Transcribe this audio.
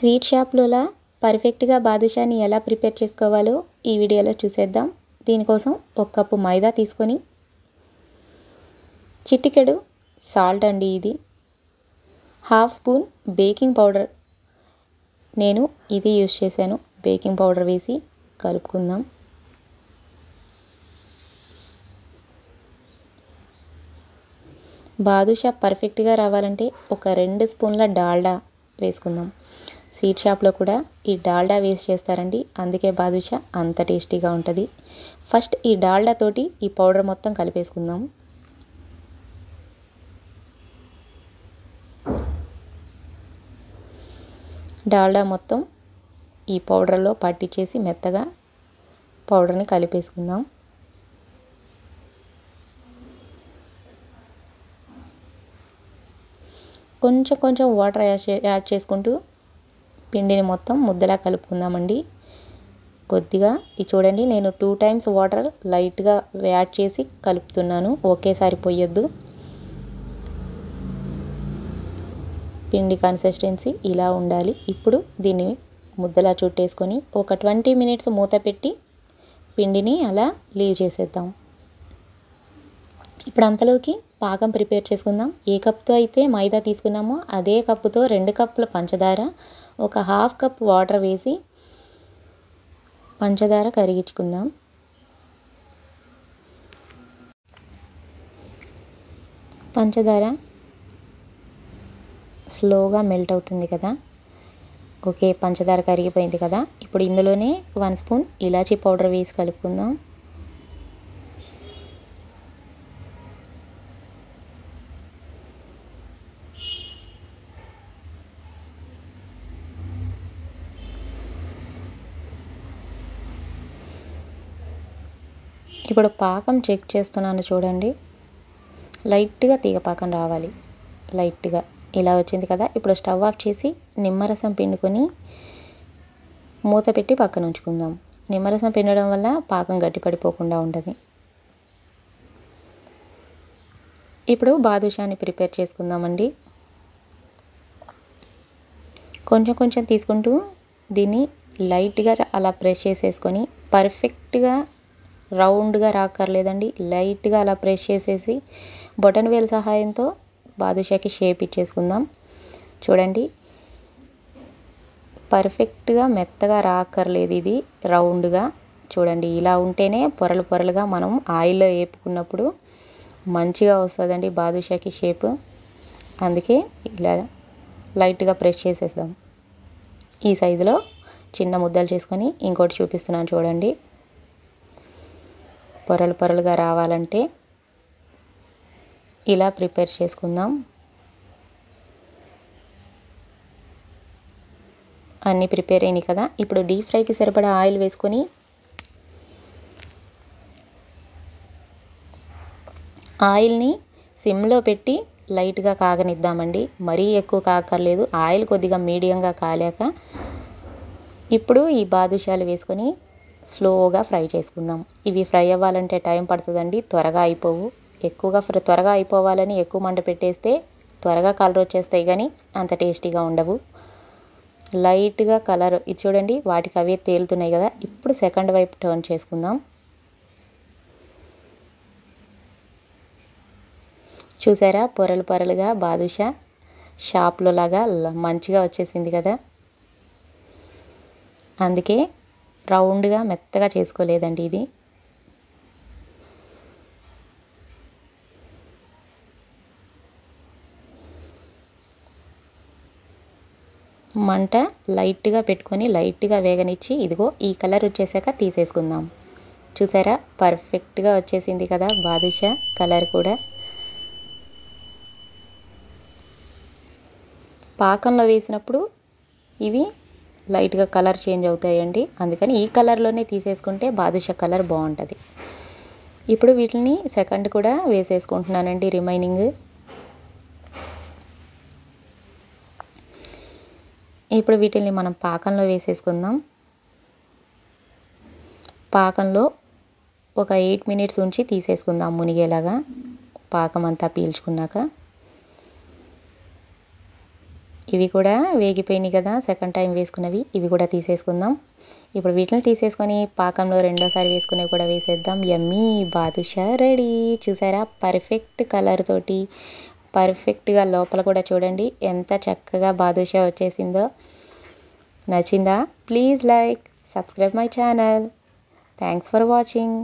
Sweet షాప్లోలా పర్ఫెక్ట్గా బాదుషాని ఎలా prepare చేసుకోవాలో ఈ వీడియోలో చూసేద్దాం. దీనికోసం ఒక కప్పు మైదా తీసుకొని చిటికెడు సాల్ట్ అండి ఇది. Half spoon baking powder. నేను ఇది యూజ్ చేశాను. బేకింగ్ పౌడర్ వేసి కలుపుకుందాం. బాదుషా పర్ఫెక్ట్గా రావాలంటే ఒక రెండు స్పూన్ల డాల్డా వేసుకుందాం. స్వీట్ షాప్లో కూడా ఈ డాల్డా వేస్ట్ చేస్తారండి. అందుకే బాదుషా అంత టేస్టీగా ఉంటుంది. ఫస్ట్ ఈ డాల్డా తోటి ఈ పౌడర్ మొత్తం కలిపేసుకుందాం. డాల్డా మొత్తం ఈ పౌడర్లో పట్టించేసి మెత్తగా పౌడర్ని కలిపేసుకుందాం. కొంచెం కొంచెం వాటర్ యాడ్ చేసుకుంటూ పిండిని మొత్తం ముద్దలా కలుపుకుందామండి. కొద్దిగా ఇది చూడండి నేను టూ టైమ్స్ వాటర్ లైట్గా యాడ్ చేసి కలుపుతున్నాను. ఒకేసారి పోయొద్దు పిండి కన్సిస్టెన్సీ ఇలా ఉండాలి. ఇప్పుడు దీన్ని ముద్దలా చుట్టేసుకొని ఒక ట్వంటీ మినిట్స్ మూత పెట్టి పిండిని అలా లీవ్ చేసేద్దాం. ఇప్పుడు అంతలోకి పాకం ప్రిపేర్ చేసుకుందాం. ఏ కప్తో అయితే మైదా తీసుకున్నామో అదే కప్పుతో రెండు కప్పుల పంచదార ఒక హాఫ్ కప్ వాటర్ వేసి పంచదార కరిగించుకుందాం. పంచదార స్లోగా మెల్ట్ అవుతుంది కదా. ఓకే పంచదార కరిగిపోయింది కదా. ఇప్పుడు ఇందులోనే వన్ స్పూన్ ఇలాచీ పౌడర్ వేసి కలుపుకుందాం. ఇప్పుడు పాకం చెక్ చేస్తున్నాను చూడండి. లైట్గా తీగ పాకం రావాలి. లైట్గా. ఇలా వచ్చింది కదా. ఇప్పుడు స్టవ్ ఆఫ్ చేసి నిమ్మరసం పిండుకొని మూత పెట్టి పక్కన ఉంచుకుందాం. నిమ్మరసం పిండడం వల్ల పాకం గట్టిపడిపోకుండా ఉంటుంది. ఇప్పుడు బాదుషాని ప్రిపేర్ చేసుకుందామండి. కొంచెం కొంచెం తీసుకుంటూ దీన్ని లైట్గా అలా ప్రెస్ చేసేసుకొని పర్ఫెక్ట్గా రౌండ్గా రాకర్లేదండి లైట్గా అలా ప్రెస్ చేసేసి బొటన్ వేల్ సహాయంతో బాదుషాకి షేప్ ఇచ్చేసుకుందాం. చూడండి. పర్ఫెక్ట్గా మెత్తగా రాకర్లేదు ఇది రౌండ్గా. చూడండి ఇలా ఉంటేనే పొరలు పొరలుగా మనం ఆయిల్లో వేపుకున్నప్పుడు మంచిగా వస్తుందండి బాదుషాకి షేప్. అందుకే ఇలా లైట్గా ప్రెస్ చేసేద్దాం. ఈ సైజులో చిన్న ముద్దలు చేసుకొని ఇంకోటి చూపిస్తున్నాను చూడండి. పొరలు పొరలుగా రావాలంటే ఇలా ప్రిపేర్ చేసుకుందాం. అన్నీ ప్రిపేర్ అయినాయి కదా. ఇప్పుడు డీప్ ఫ్రైకి సరిపడా ఆయిల్ వేసుకొని ఆయిల్ని సిమ్లో పెట్టి లైట్గా కాగనిద్దామండి. మరీ ఎక్కువ కాకర్లేదు. ఆయిల్ కొద్దిగా మీడియంగా కాలేక ఇప్పుడు ఈ బాదుషాలు వేసుకొని స్లోగా ఫ్రై చేసుకుందాం. ఇవి ఫ్రై అవ్వాలంటే టైం పడుతుందండి. త్వరగా అయిపోవు. ఎక్కువగా త్వరగా అయిపోవాలని ఎక్కువ మంట పెట్టేస్తే త్వరగా కలర్ వచ్చేస్తాయి కానీ అంత టేస్టీగా ఉండవు. లైట్గా కలర్ ఇది చూడండి వాటికి అవే తేలుతున్నాయి కదా. ఇప్పుడు సెకండ్ వైపు టర్న్ చేసుకుందాం. చూసారా? పొరలు పొరలుగా బాదుషా షాప్లో లాగా మంచిగా వచ్చేసింది కదా. అందుకే రౌండ్గా మెత్తగా చేసుకోలేదండి ఇది. మంట లైట్గా పెట్టుకొని లైట్గా వేగనిచ్చి ఇదిగో ఈ కలర్ వచ్చేసాక తీసేసుకుందాం. చూసారా? పర్ఫెక్ట్గా వచ్చేసింది కదా బాదుషా కలర్ కూడా. పాకంలో వేసినప్పుడు ఇవి లైట్గా కలర్ చేంజ్ అవుతాయండి. అందుకని ఈ కలర్లోనే తీసేసుకుంటే బాదుషా కలర్ బాగుంటుంది ఇప్పుడు వీటిని సెకండ్ కూడా వేసేసుకుంటున్నానండి రిమైనింగ్. ఇప్పుడు వీటిని మనం పాకంలో వేసేసుకుందాం. పాకంలో ఒక ఎయిట్ మినిట్స్ ఉంచి తీసేసుకుందాం మునిగేలాగా. పాకం అంతా పీల్చుకున్నాక. ఇవి కూడా వేగిపోయినాయి కదా సెకండ్ టైం వేసుకున్నవి. ఇవి కూడా తీసేసుకుందాం. ఇప్పుడు వీటిని తీసేసుకొని పాకంలో రెండోసారి వేసుకునేవి కూడా వేసేద్దాం. Yummy badusha ready. చూసారా? పర్ఫెక్ట్ కలర్ తోటి పర్ఫెక్ట్గా లోపల కూడా చూడండి. ఎంత చక్కగా బాదుషా వచ్చేసిందో. నచ్చిందా? Please like subscribe my channel thanks for watching